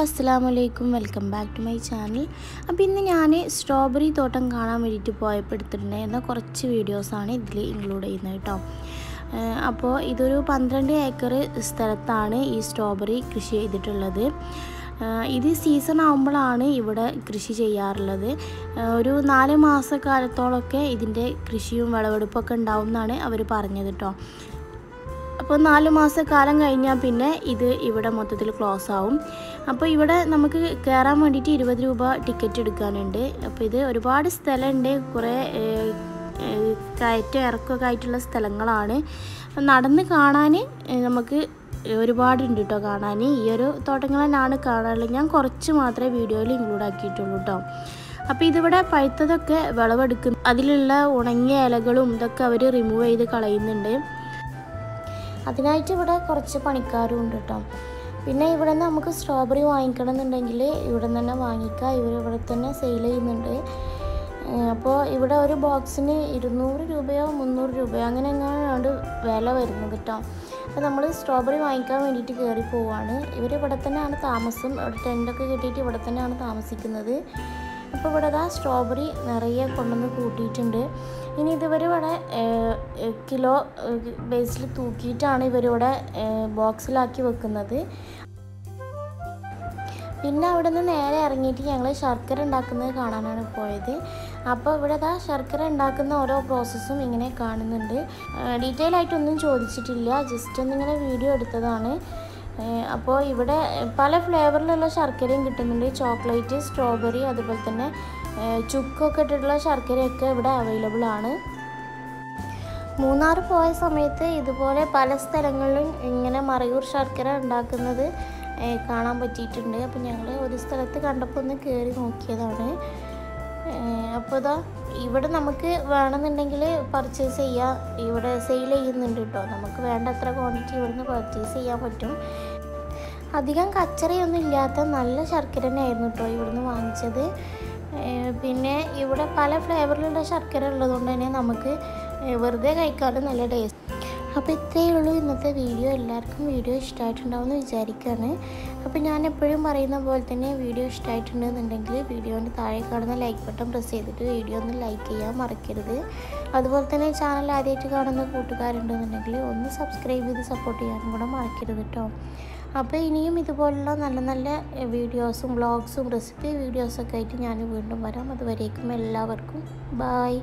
അസ്സാം വലൈക്കും welcome back to my channel. അപ്പോൾ ഇന്ന് ഞാൻ സ്ട്രോബെറി തോട്ടം കാണാൻ വേണ്ടിയിട്ട് പോയപ്പോൾ എടുത്തിട്ടുണ്ടായിരുന്ന കുറച്ച് വീഡിയോസാണ് ഇതിൽ ഇൻക്ലൂഡ് ചെയ്യുന്നത് കേട്ടോ. അപ്പോൾ ഇതൊരു പന്ത്രണ്ട് ഏക്കർ സ്ഥലത്താണ് ഈ സ്ട്രോബെറി കൃഷി ചെയ്തിട്ടുള്ളത്. ഇത് സീസൺ ആകുമ്പോഴാണ് ഇവിടെ കൃഷി ചെയ്യാറുള്ളത്. ഒരു നാല് മാസക്കാലത്തോളമൊക്കെ ഇതിന്റെ കൃഷിയും വിളവെടുപ്പൊക്കെ ഉണ്ടാവും എന്നാണ് അവർ പറഞ്ഞത് കേട്ടോ. അപ്പോൾ നാല് കാലം കഴിഞ്ഞാൽ പിന്നെ ഇത് ഇവിടെ മൊത്തത്തിൽ ക്ലോസ് ആവും. അപ്പോൾ ഇവിടെ നമുക്ക് കയറാൻ വേണ്ടിയിട്ട് ഇരുപത് രൂപ ടിക്കറ്റ് എടുക്കാനുണ്ട്. അപ്പോൾ ഇത് ഒരുപാട് സ്ഥലമുണ്ട്. കുറേ കയറ്റം ഇറക്കമൊക്കെ ആയിട്ടുള്ള സ്ഥലങ്ങളാണ്. നടന്ന് കാണാൻ നമുക്ക് ഒരുപാടുണ്ട് കേട്ടോ കാണാൻ. ഈ ഒരു തോട്ടങ്ങൾ തന്നെയാണ് ഞാൻ കുറച്ച് മാത്രമേ വീഡിയോയിൽ ഇൻക്ലൂഡ് ആക്കിയിട്ടുള്ളൂ കേട്ടോ അപ്പോൾ ഇതിവിടെ പഴുത്തതൊക്കെ വിളവെടുക്കും അതിലുള്ള ഉണങ്ങിയ ഇലകളും ഇതൊക്കെ അവർ റിമൂവ് ചെയ്ത് കളയുന്നുണ്ട്. അതിനായിട്ട് ഇവിടെ കുറച്ച് പണിക്കാരും ഉണ്ട് കേട്ടോ. പിന്നെ ഇവിടെ നിന്ന് നമുക്ക് സ്ട്രോബെറി വാങ്ങിക്കണം എന്നുണ്ടെങ്കിൽ ഇവിടെ നിന്ന് തന്നെ വാങ്ങിക്കാം ഇവർ ഇവിടെ തന്നെ സെയിൽ ചെയ്യുന്നുണ്ട്. അപ്പോൾ ഇവിടെ ഒരു ബോക്സിന് ഇരുന്നൂറ് രൂപയോ മുന്നൂറ് രൂപയോ അങ്ങനെ എങ്ങനെയാണ് വില വരുന്നത് കേട്ടോ. അപ്പോൾ നമ്മൾ സ്ട്രോബെറി വാങ്ങിക്കാൻ വേണ്ടിയിട്ട് കയറി പോവുകയാണ് ഇവർ ഇവിടെ തന്നെയാണ് താമസം. ഇവിടെ ടെന്റൊക്കെ കിട്ടിയിട്ട് ഇവിടെ തന്നെയാണ് താമസിക്കുന്നത്. അപ്പോൾ ഇവിടെ ദാ സ്ട്രോബെറി നിറയെ കൊണ്ടുവന്ന് കൂട്ടിയിട്ടുണ്ട്. ഇനി ഇതുവരെ ഇവിടെ കിലോ ബേസിൽ തൂക്കിയിട്ടാണ് ഇവരിവിടെ ബോക്സിലാക്കി വെക്കുന്നത്. പിന്നെ അവിടെ നിന്ന് നേരെ ഇറങ്ങിയിട്ട് ഞങ്ങൾ ശർക്കര ഉണ്ടാക്കുന്നത് കാണാനാണ് പോയത്. അപ്പോൾ ഇവിടെ ദാ ശർക്കര ഉണ്ടാക്കുന്ന ഓരോ പ്രോസസ്സും ഇങ്ങനെ കാണുന്നുണ്ട്. ഡീറ്റെയിൽ ആയിട്ടൊന്നും ചോദിച്ചിട്ടില്ല. ജസ്റ്റ് ഒന്നിങ്ങനെ വീഡിയോ എടുത്തതാണ്. അപ്പോൾ ഇവിടെ പല ഫ്ലേവറിലുള്ള ശർക്കരയും കിട്ടുന്നുണ്ട്. ചോക്ലേറ്റ് സ്ട്രോബെറി അതുപോലെ തന്നെ ചുക്കൊക്കെ ഇട്ടിട്ടുള്ള ശർക്കരയൊക്കെ ഇവിടെ അവൈലബിൾ ആണ്. മൂന്നാർ പോയ സമയത്ത് ഇതുപോലെ പല സ്ഥലങ്ങളിലും ഇങ്ങനെ മറയൂർ ശർക്കര ഉണ്ടാക്കുന്നത് കാണാൻ പറ്റിയിട്ടുണ്ട്. അപ്പോൾ ഞങ്ങൾ ഒരു സ്ഥലത്ത് കണ്ടപ്പോൾ ഒന്ന് കയറി നോക്കിയതാണ്. അപ്പോൾ ഇതാ ഇവിടെ നമുക്ക് വേണമെന്നുണ്ടെങ്കിൽ പർച്ചേസ് ചെയ്യാം. ഇവിടെ സെയിൽ ചെയ്യുന്നുണ്ട് കേട്ടോ നമുക്ക് വേണ്ട അത്ര ക്വാണ്ടിറ്റി ഇവിടുന്ന് പർച്ചേസ് ചെയ്യാൻ പറ്റും. അധികം കച്ചറയൊന്നും ഇല്ലാത്ത നല്ല ശർക്കര തന്നെയായിരുന്നു കേട്ടോ ഇവിടുന്ന് വാങ്ങിച്ചത്. പിന്നെ ഇവിടെ പല ഫ്ലേവറിലുള്ള ശർക്കര ഉള്ളതുകൊണ്ട് തന്നെ നമുക്ക് വെറുതെ കഴിക്കാനും നല്ല ടേസ്റ്റ് അപ്പോൾ ഇത്രയേ ഉള്ളൂ ഇന്നത്തെ വീഡിയോ. എല്ലാവർക്കും വീഡിയോ ഇഷ്ടമായിട്ടുണ്ടാവുമെന്ന് വിചാരിക്കുകയാണ്. അപ്പോൾ ഞാൻ എപ്പോഴും പറയുന്ന പോലെ തന്നെ വീഡിയോ ഇഷ്ടമായിട്ടുണ്ടെന്നുണ്ടെങ്കിൽ വീഡിയോന്റെ താഴെ കാണുന്ന ലൈക്ക് ബട്ടൺ പ്രസ് ചെയ്തിട്ട് വീഡിയോ ഒന്ന് ലൈക്ക് ചെയ്യാൻ മറക്കരുത്. അതുപോലെ തന്നെ ചാനൽ ആദ്യമായിട്ട് കാണുന്ന കൂട്ടുകാരുണ്ടെന്നുണ്ടെങ്കിൽ ഒന്ന് സബ്സ്ക്രൈബ് ചെയ്ത് സപ്പോർട്ട് ചെയ്യാനും കൂടെ മറക്കരുത് കേട്ടോ അപ്പോൾ ഇനിയും ഇതുപോലുള്ള നല്ല നല്ല വീഡിയോസും വ്ളോഗ്സും റെസിപ്പി വീഡിയോസൊക്കെ ആയിട്ട് ഞാൻ വീണ്ടും വരാം. അതുവരേക്കും എല്ലാവർക്കും ബായ്